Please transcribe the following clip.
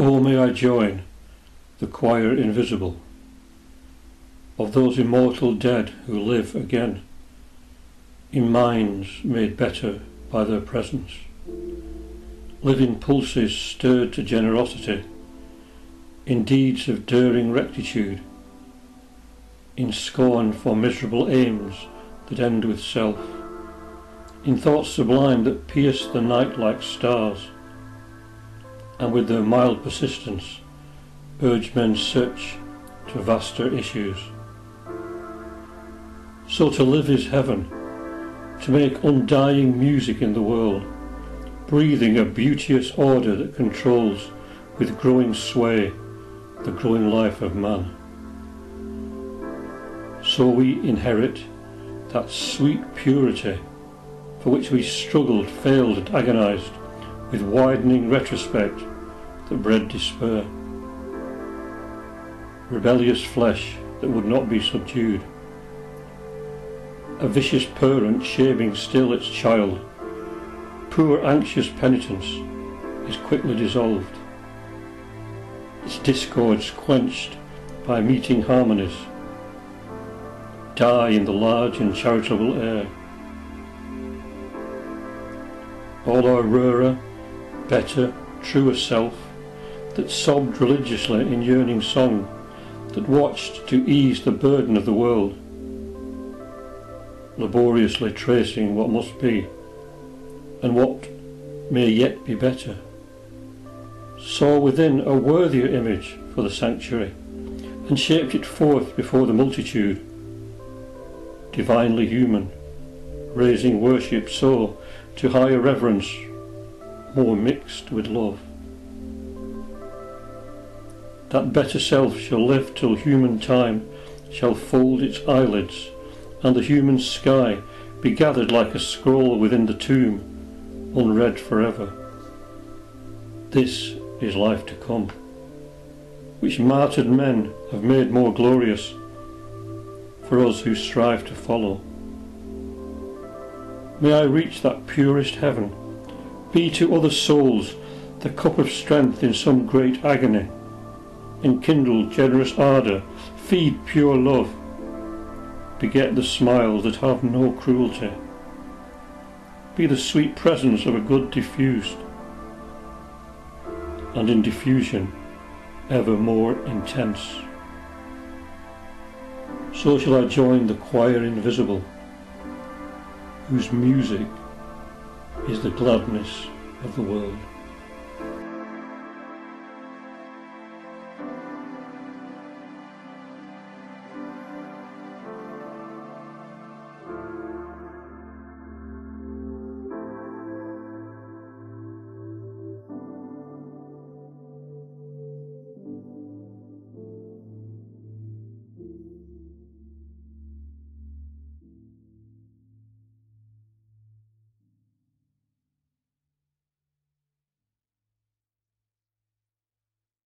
Oh, may I join the choir invisible of those immortal dead who live again in minds made better by their presence, living pulses stirred to generosity, in deeds of daring rectitude, in scorn for miserable aims that end with self, in thoughts sublime that pierce the night like stars, and with their mild persistence urge men's search to vaster issues. So to live is heaven, to make undying music in the world, breathing a beauteous order that controls with growing sway the growing life of man. So we inherit that sweet purity for which we struggled, failed and agonized with widening retrospect that bred despair. Rebellious flesh that would not be subdued. A vicious parent shaming still its child. Poor anxious penitence is quickly dissolved. Its discords quenched by meeting harmonies. Die in the large and charitable air. All our rarer, better, truer self that sobbed religiously in yearning song, that watched to ease the burden of the world, laboriously tracing what must be and what may yet be better, saw within a worthier image for the sanctuary and shaped it forth before the multitude, divinely human, raising worship so to higher reverence, more mixed with love. That better self shall live till human time shall fold its eyelids, and the human sky be gathered like a scroll within the tomb, unread forever. This is life to come, which martyred men have made more glorious for us who strive to follow. May I reach that purest heaven, be to other souls the cup of strength in some great agony, enkindle generous ardour, feed pure love, beget the smiles that have no cruelty, be the sweet presence of a good diffused, and in diffusion ever more intense. So shall I join the choir invisible, whose music is the gladness of the world.